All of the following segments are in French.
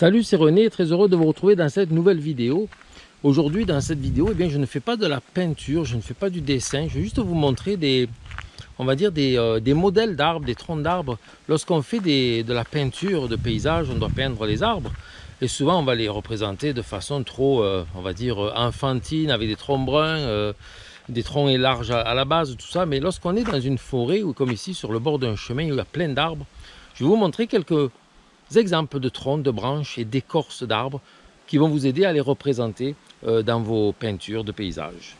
Salut, c'est René, très heureux de vous retrouver dans cette nouvelle vidéo. Aujourd'hui, dans cette vidéo, eh bien, je ne fais pas de la peinture, je ne fais pas du dessin, je vais juste vous montrer des, on va dire des, euh, modèles d'arbres, des troncs d'arbres. Lorsqu'on fait de la peinture de paysage, on doit peindre les arbres. Et souvent, on va les représenter de façon trop, euh, on va dire, euh, enfantine, avec des troncs bruns, des troncs larges à, à, la base, tout ça. Mais lorsqu'on est dans une forêt, ou comme ici, sur le bord d'un chemin, où il y a plein d'arbres, je vais vous montrer quelques exemples de troncs, de branches et d'écorces d'arbres qui vont vous aider à les représenter euh, dans vos peintures de paysage.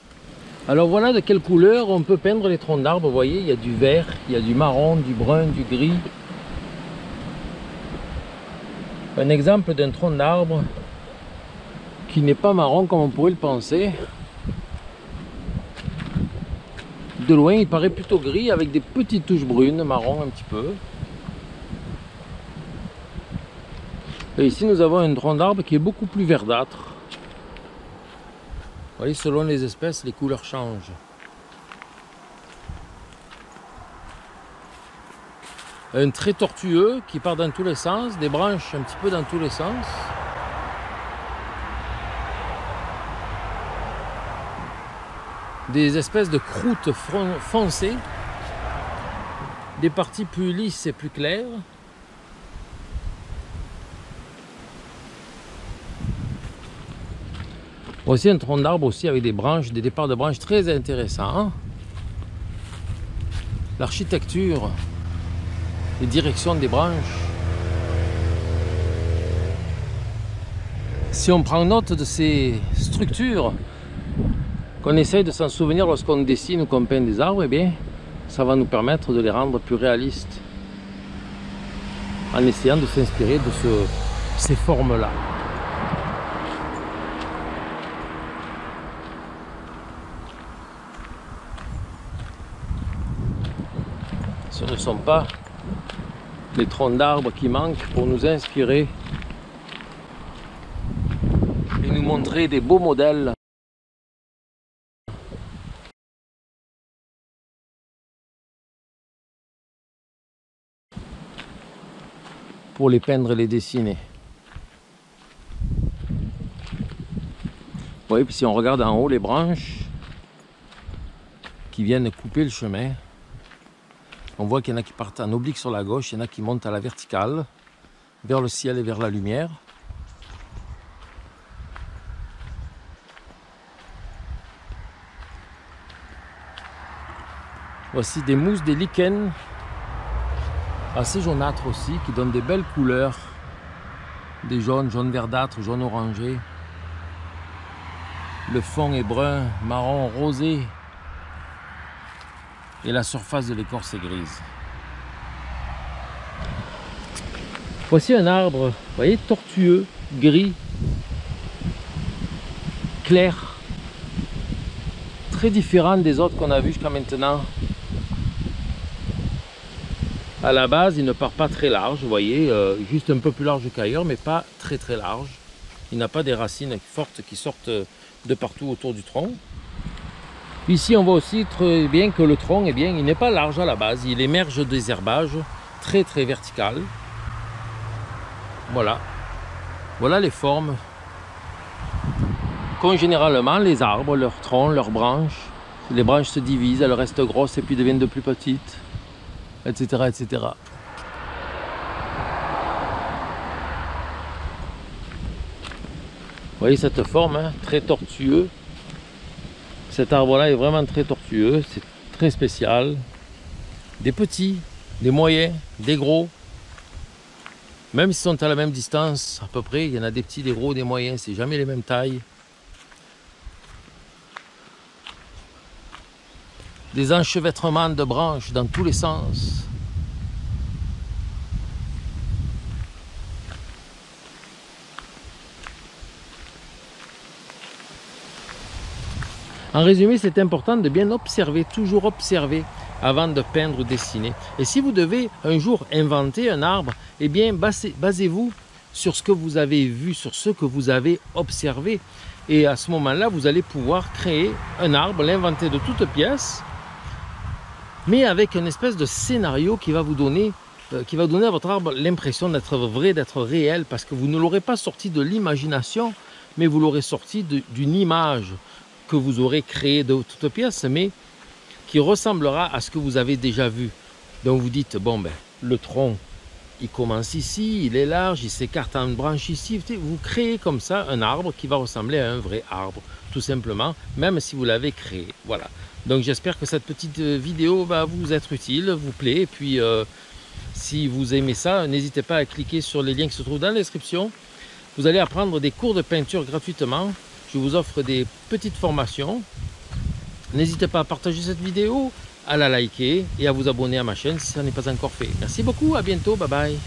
Alors voilà de quelle couleur on peut peindre les troncs d'arbres. Vous voyez, il y a du vert, il y a du marron, du brun, du gris. Un exemple d'un tronc d'arbre qui n'est pas marron comme on pourrait le penser. De loin, il paraît plutôt gris avec des petites touches brunes, marron un petit peu. Et ici, nous avons un tronc d'arbre qui est beaucoup plus verdâtre. Vous voyez, selon les espèces, les couleurs changent. Un trait tortueux qui part dans tous les sens, des branches un petit peu dans tous les sens. Des espèces de croûtes foncées, des parties plus lisses et plus claires. Voici un tronc d'arbre aussi avec des branches, des départs de branches très intéressants. L'architecture, les directions des branches. Si on prend note de ces structures, qu'on essaye de s'en souvenir lorsqu'on dessine ou qu'on peint des arbres, eh bien, ça va nous permettre de les rendre plus réalistes en essayant de s'inspirer de ce, ces formes-là. Ce ne sont pas les troncs d'arbres qui manquent pour nous inspirer et nous montrer des beaux modèles pour les peindre et les dessiner. Vous voyez, puis si on regarde en haut les branches qui viennent couper le chemin, on voit qu'il y en a qui partent en oblique sur la gauche, il y en a qui montent à la verticale, vers le ciel et vers la lumière. Voici des mousses, des lichens, assez jaunâtres aussi, qui donnent des belles couleurs. Des jaunes, jaune verdâtre, jaune orangé. Le fond est brun, marron, rosé, et la surface de l'écorce est grise. Voici un arbre, vous voyez, tortueux, gris, clair, très différent des autres qu'on a vus jusqu'à maintenant. À la base, il ne part pas très large, vous voyez, euh, juste un peu plus large qu'ailleurs, mais pas très très large. Il n'a pas des racines fortes qui sortent de partout autour du tronc. Ici, on voit aussi très bien que le tronc, bien, il n'est pas large à la base. Il émerge des herbages très très vertical. Voilà. Voilà les formes qu'ont généralement les arbres, leurs troncs, leurs branches. Les branches se divisent, elles restent grosses et puis deviennent de plus petites, etc. etc. Vous voyez cette forme, hein, très tortueux. Cet arbre-là est vraiment très tortueux, c'est très spécial. Des petits, des moyens, des gros. Même s'ils sont à la même distance, à peu près, il y en a des petits, des gros, des moyens, c'est jamais les mêmes tailles. Des enchevêtrements de branches dans tous les sens. En résumé, c'est important de bien observer, toujours observer avant de peindre ou dessiner. Et si vous devez un jour inventer un arbre, eh bien basez-vous sur ce que vous avez vu, sur ce que vous avez observé. Et à ce moment-là, vous allez pouvoir créer un arbre, l'inventer de toutes pièces, mais avec une espèce de scénario qui va vous donner euh, qui va donner à votre arbre l'impression d'être vrai, d'être réel, parce que vous ne l'aurez pas sorti de l'imagination, mais vous l'aurez sorti d'une image que vous aurez créée de toutes pièces, mais qui ressemblera à ce que vous avez déjà vu. Donc vous dites, bon ben, le tronc, il commence ici, il est large, il s'écarte en branche ici. Vous créez comme ça un arbre qui va ressembler à un vrai arbre, tout simplement, même si vous l'avez créé. Voilà. Donc j'espère que cette petite euh, vidéo va vous être utile, vous plaît. Et puis euh, si vous aimez ça, n'hésitez pas à cliquer sur les liens qui se trouvent dans la description. Vous allez apprendre des cours de peinture gratuitement. Je vous offre des petites formations. N'hésitez pas à partager cette vidéo, à la liker et à vous abonner à ma chaîne si ça n'est pas encore fait. Merci beaucoup, à bientôt, bye bye.